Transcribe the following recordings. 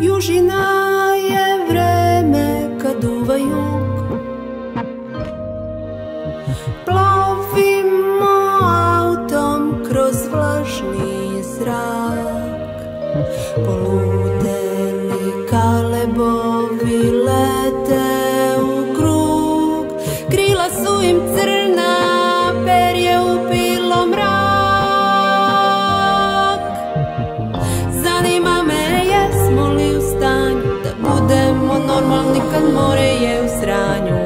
Južina je vreme kad duva jug. Plovimo autom kroz vlažni zrak. Poludeli kalebovi lete u krug. Krila su im crna, perje upilo mrak. Zanima me jesmo li u stanju Da budemo normalni kad more je u sranju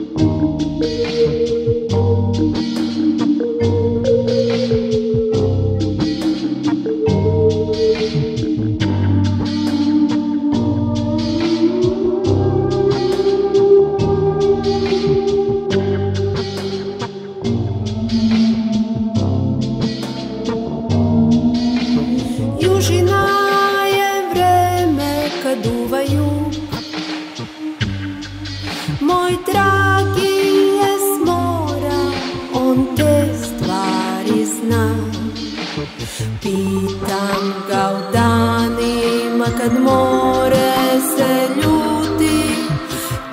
danima kad more se ljuti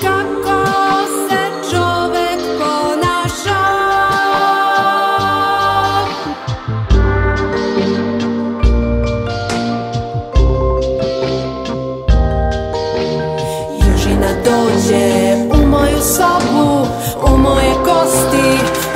Kako se čovek ponaša. Južina dođe u moju sobu, u moje kosti